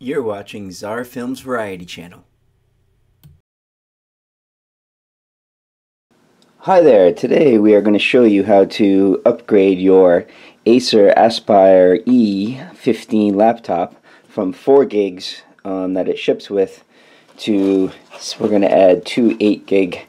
You're watching Zar Films Variety Channel. Hi there, today we are going to show you how to upgrade your Acer Aspire E15 laptop from 4 gigs um, that it ships with to, we're going to add two 8 gig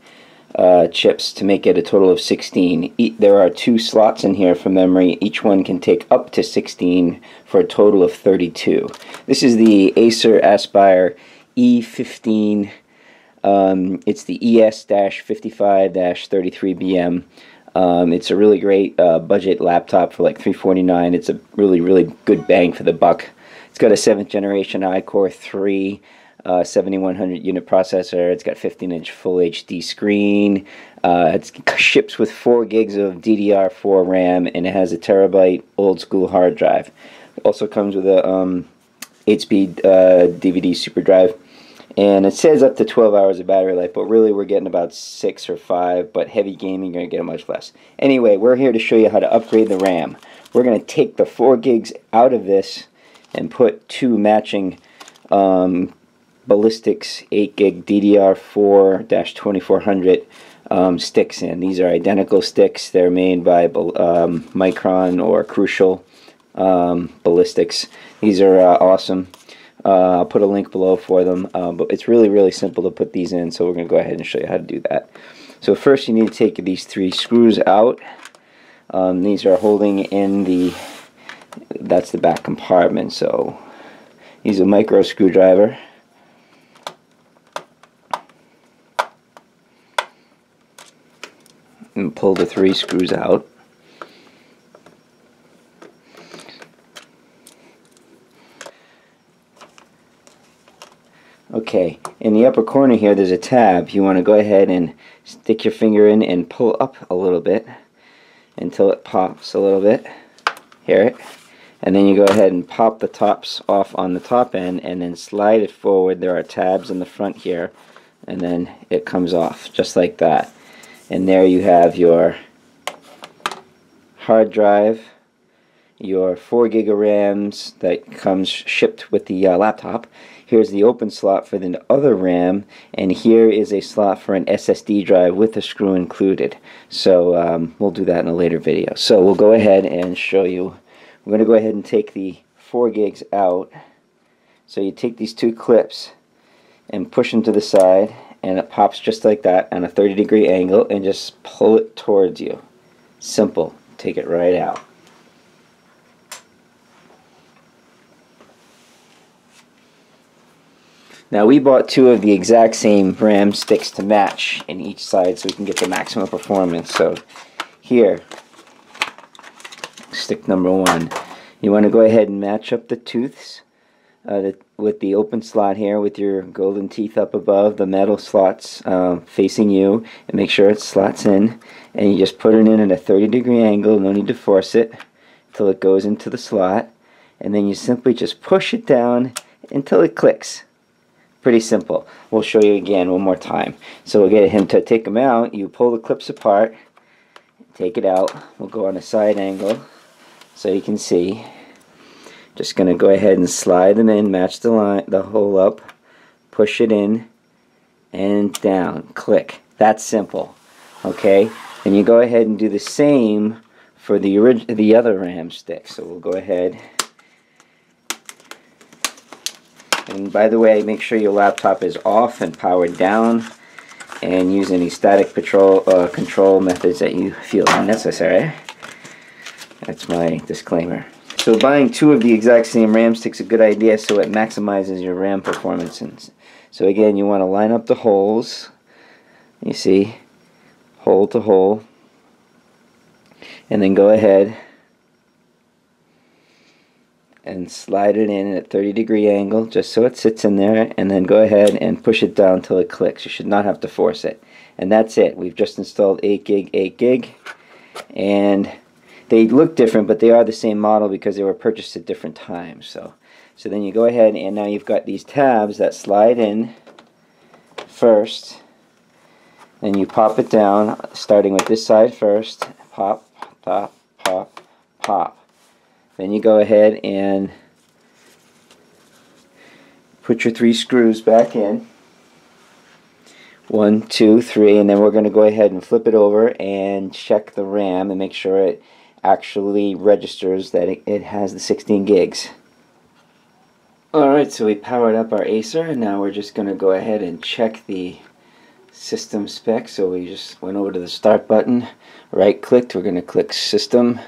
uh, chips to make it a total of 16. E there are two slots in here for memory. Each one can take up to 16 for a total of 32. This is the Acer Aspire E15. Um, it's the ES-55-33BM. Um, it's a really great uh, budget laptop for like 349 It's a really, really good bang for the buck. It's got a 7th generation iCore 3 uh, 7100 unit processor. It's got 15 inch full HD screen. Uh, it ships with 4 gigs of DDR4 RAM and it has a terabyte old school hard drive. It also comes with a um, 8 speed uh, DVD super drive. And it says up to 12 hours of battery life, but really we're getting about 6 or 5, but heavy gaming, you're going to get much less. Anyway, we're here to show you how to upgrade the RAM. We're going to take the 4 gigs out of this and put two matching um, Ballistix 8 gig DDR4-2400 um, sticks in. These are identical sticks. They're made by um, Micron or Crucial um, Ballistix. These are uh, awesome. Uh, I'll put a link below for them, uh, but it's really, really simple to put these in, so we're going to go ahead and show you how to do that. So first you need to take these three screws out. Um, these are holding in the, that's the back compartment, so use a micro screwdriver. and pull the three screws out. Okay, in the upper corner here there's a tab. You want to go ahead and stick your finger in and pull up a little bit until it pops a little bit. Hear it? And then you go ahead and pop the tops off on the top end and then slide it forward. There are tabs in the front here and then it comes off just like that and there you have your hard drive your 4 gig of RAMs that comes shipped with the uh, laptop. Here's the open slot for the other RAM and here is a slot for an SSD drive with a screw included. So um, we'll do that in a later video. So we'll go ahead and show you. We're going to go ahead and take the 4 gigs out. So you take these two clips and push them to the side and it pops just like that on a 30 degree angle and just pull it towards you. Simple. Take it right out. Now we bought two of the exact same RAM sticks to match in each side so we can get the maximum performance. So here, stick number one. You want to go ahead and match up the tooths uh, with the open slot here with your golden teeth up above, the metal slots uh, facing you, and make sure it slots in. And you just put it in at a 30 degree angle, no need to force it, until it goes into the slot. And then you simply just push it down until it clicks. Pretty simple. We'll show you again one more time. So we'll get him to take them out. You pull the clips apart, take it out. We'll go on a side angle so you can see just going to go ahead and slide them in, match the line, the hole up, push it in, and down. Click. That's simple. Okay? And you go ahead and do the same for the the other RAM stick. So we'll go ahead. And by the way, make sure your laptop is off and powered down and use any static patrol, uh, control methods that you feel necessary. That's my disclaimer. So buying two of the exact same RAM sticks a good idea so it maximizes your RAM performance. And so again, you want to line up the holes. You see, hole to hole. And then go ahead and slide it in at 30 degree angle just so it sits in there and then go ahead and push it down until it clicks. You should not have to force it. And that's it. We've just installed 8 gig, 8 gig. And they look different, but they are the same model because they were purchased at different times. So, so then you go ahead and now you've got these tabs that slide in first. Then you pop it down, starting with this side first. Pop, pop, pop, pop. Then you go ahead and put your three screws back in. One, two, three, and then we're going to go ahead and flip it over and check the RAM and make sure it actually registers that it, it has the 16 gigs. Alright, so we powered up our Acer and now we're just going to go ahead and check the system specs. So we just went over to the start button, right clicked, we're going to click system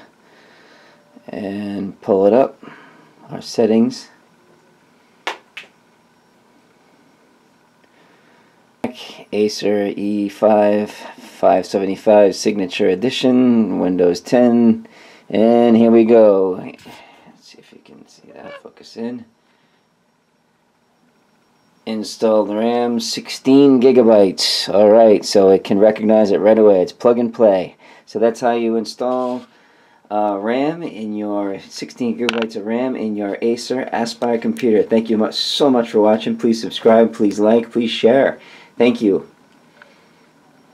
and pull it up, our settings. Acer E5 575 Signature Edition, Windows 10, and here we go. Let's see if you can see that, focus in. Install the RAM, 16 gigabytes. Alright, so it can recognize it right away. It's plug and play. So that's how you install uh, RAM in your 16 gigabytes of RAM in your Acer Aspire computer. Thank you much, so much for watching. Please subscribe, please like, please share. Thank you.